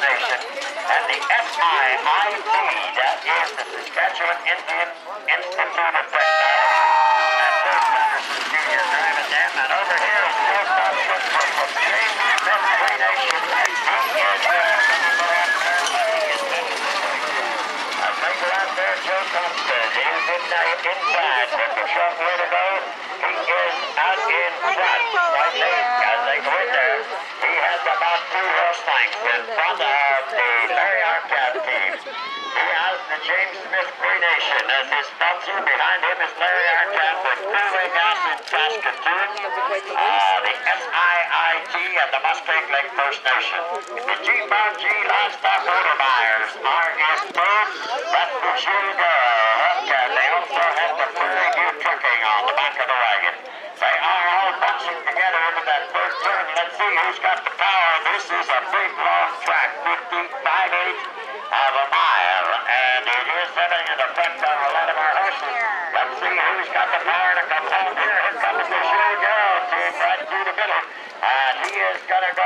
Nation. And the SIIT, that is the Saskatchewan Indian Institute of Technology. And Bruce Anderson Jr. driving them. And over here is Joe Thompson from the James Cree Nation. Uh, inside with a short way to go. He is out in front. Right there, as they go in there. He has about two horse lengths in front of the Larry Arcand team. He the James Smith Cree Nation as his sponsor. Behind him is Larry Arcand with Blue Gas in Saskatoon. Uh, the SIIT and the Muskeg Lake First Nation. The G-Bound G Livestock Motor Buyers are in third. That's the Sugar And they also have the Prairie View Trucking on the back of the wagon. They are all bunching together into that third turn. Let's see who's got the power. This is a big long track, 55 eight of a mile, and it is having an effect on a lot of our horses. Let's see who's got the power to come home here. Here comes the Sugar team right through the middle, and he is going to go